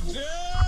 Yeah.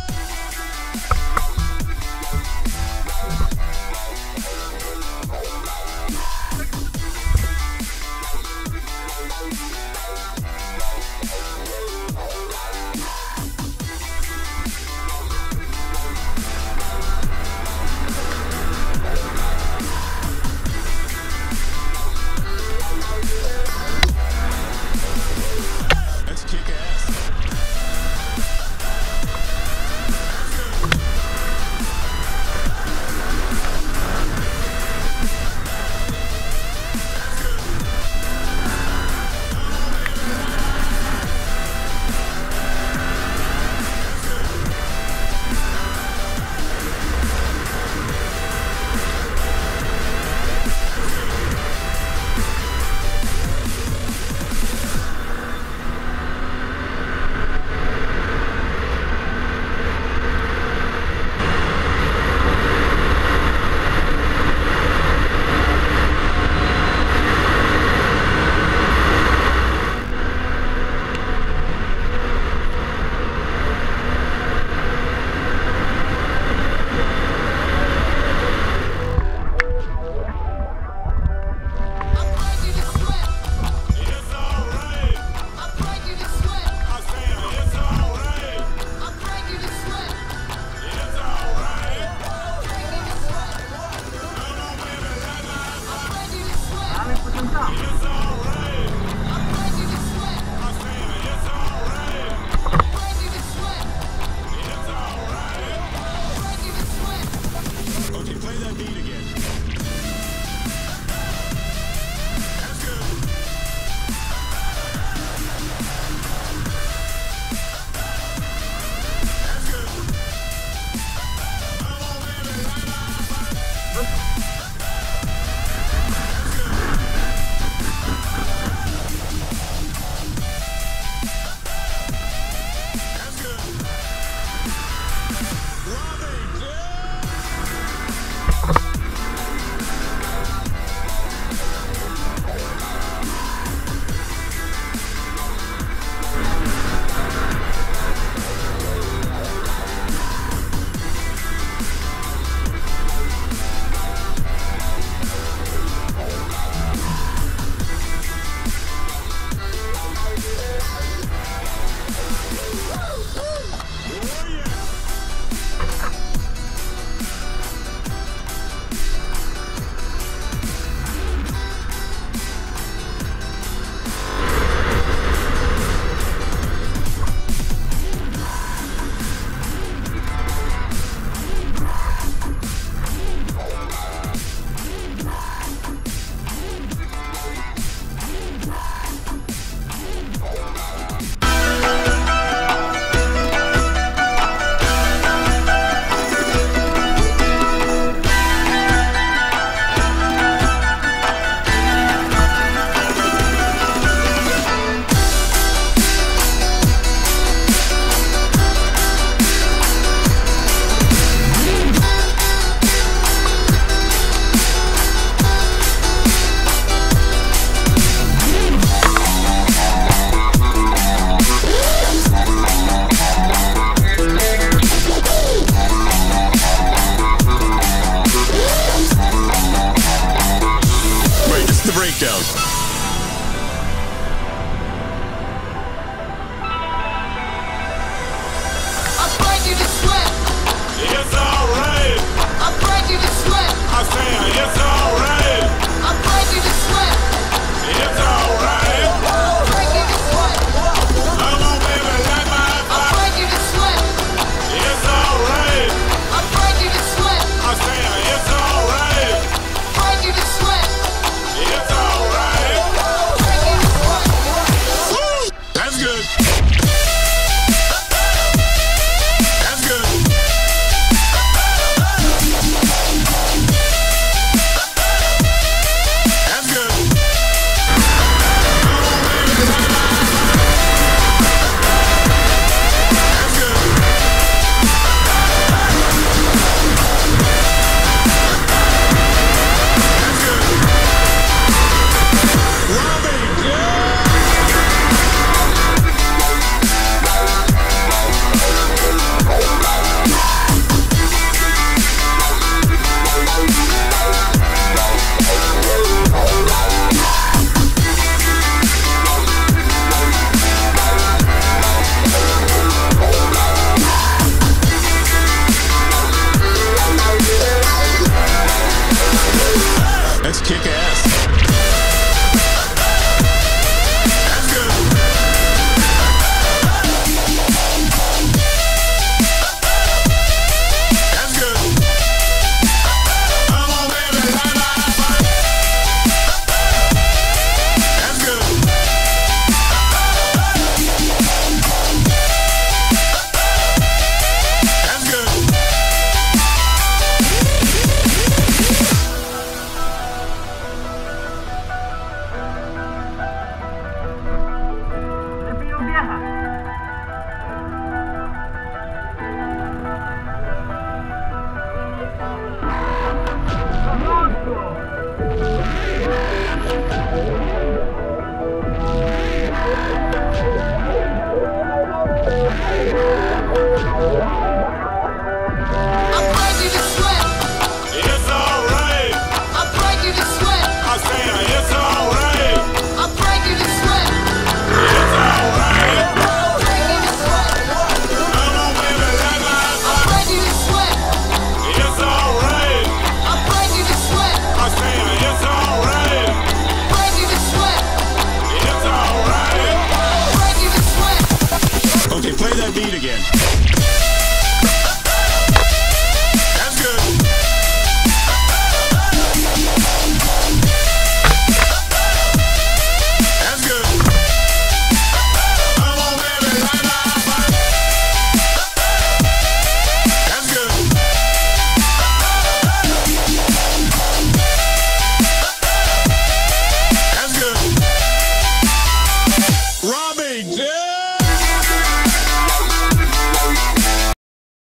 Okay, play that beat again.